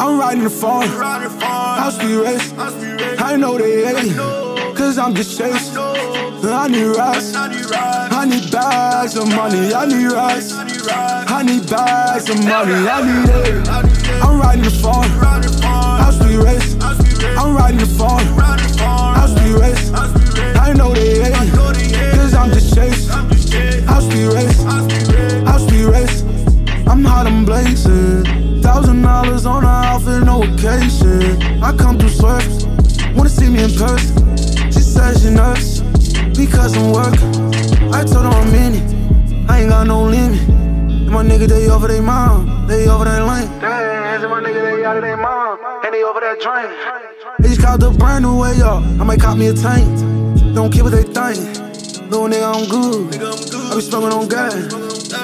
I'm riding the farm. House be race. I know they hate. Cause I'm just chasing. I need rice. I need bags of money. I need rice. I need bags of money. I need it. I'm riding the farm. House be race. I'm riding the farm. House be race. I know they hate. Cause I'm just chasing. House be race. House be race. I'm hot, I'm blazing. Thousand dollars on a outfit, no occasion. I come through swerves, wanna see me in person. Because I'm working. I told her I'm in it, I ain't got no limit. And my nigga, they over their mom, they over that lane. Damn, my nigga, they out of their mom, and they over that drain. They just caught the brand new way up, I might cop me a tank. Don't care what they think. Little nigga, I'm good. I be smoking on gas.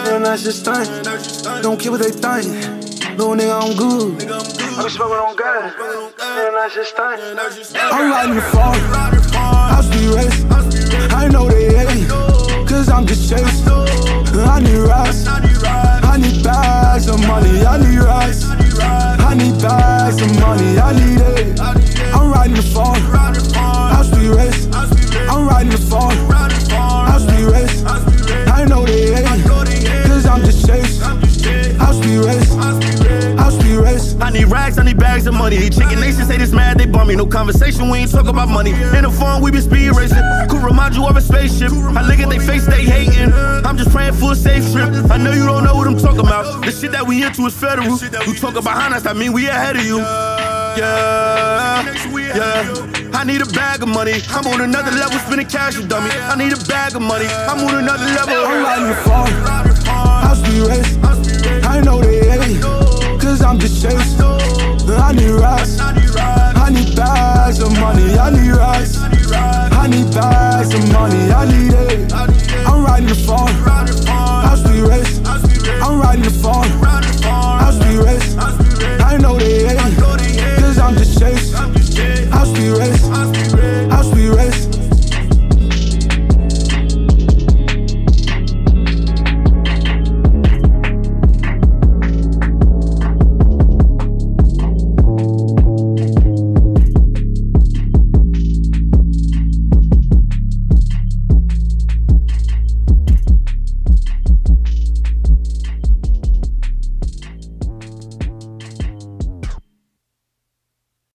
And that's just thing. Don't care what they think. Little nigga, I'm good. I be smoking on gas. And that's just thing. I'm riding the farm. Rags, I need bags of money. These chicken nations say this mad, they bum me. No conversation, we ain't talk about money. In the phone, we be speed racing. Could remind you of a spaceship. I look at they face, they hating. I'm just praying for a safe trip. I know you don't know what I'm talking about. The shit that we into is federal. You talk behind us, I mean we ahead of you. Yeah, yeah. I need a bag of money. I'm on another level, spending cash, you dummy. I need a bag of money. I'm on another level. I'm riding the farm. House be race. I know they hate. Cause I'm just chasing. I need rice. I need bags of money. I need rice.